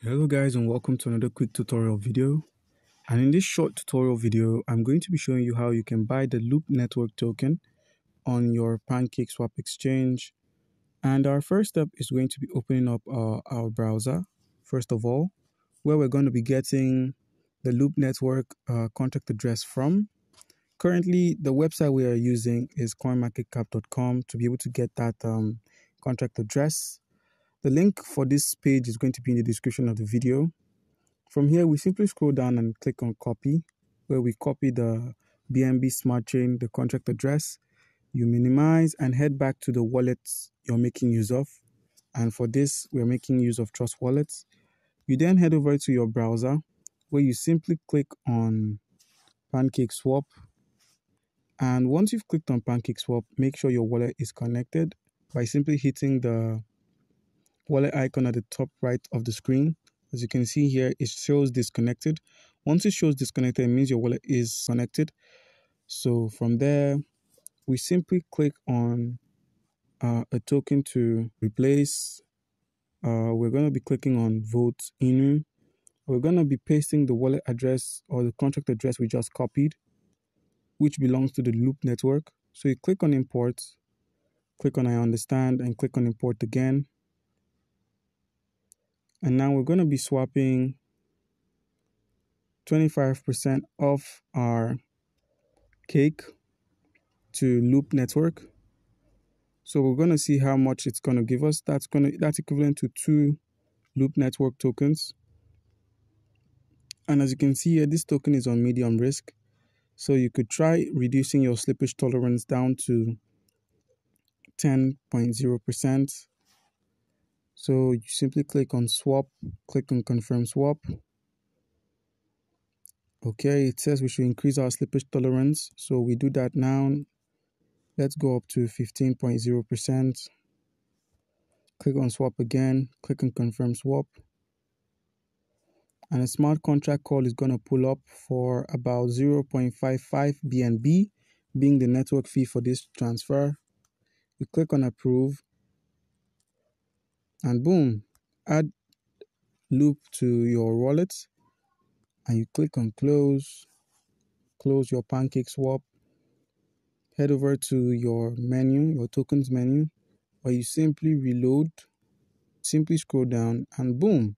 Hello guys and welcome to another quick tutorial video. And in this short tutorial video, I'm going to be showing you how you can buy the Loop Network token on your PancakeSwap exchange. And our first step is going to be opening up our, browser, first of all, where we're going to be getting the Loop Network uh, contract address from. Currently, the website we are using is coinmarketcap.com to be able to get that um, contract address. The link for this page is going to be in the description of the video. From here, we simply scroll down and click on copy, where we copy the BNB Smart Chain, the contract address. You minimize and head back to the wallets you're making use of. And for this, we're making use of Trust Wallets. You then head over to your browser, where you simply click on Pancake Swap. and once you've clicked on PancakeSwap, make sure your wallet is connected by simply hitting the wallet icon at the top right of the screen. As you can see here, it shows disconnected. Once it shows disconnected, it means your wallet is connected. So from there, we simply click on uh, a token to replace. Uh, we're going to be clicking on vote inu. We're going to be pasting the wallet address or the contract address we just copied which belongs to the loop network. So you click on import, click on I understand, and click on import again. And now we're going to be swapping 25% of our cake to loop network. So we're going to see how much it's going to give us. That's going to that's equivalent to two loop network tokens. And as you can see here, this token is on medium risk. So you could try reducing your slippage tolerance down to 10.0%. So you simply click on swap, click on confirm swap. Okay, it says we should increase our slippage tolerance. So we do that now. Let's go up to 15.0%. Click on swap again, click on confirm swap and a smart contract call is going to pull up for about 0.55 BNB being the network fee for this transfer. You click on approve and boom, add loop to your wallet and you click on close, close your pancake swap, head over to your menu, your tokens menu, where you simply reload, simply scroll down and boom,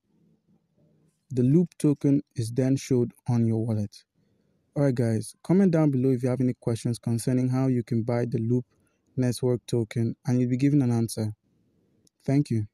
the loop token is then showed on your wallet. Alright guys, comment down below if you have any questions concerning how you can buy the loop network token and you'll be given an answer. Thank you.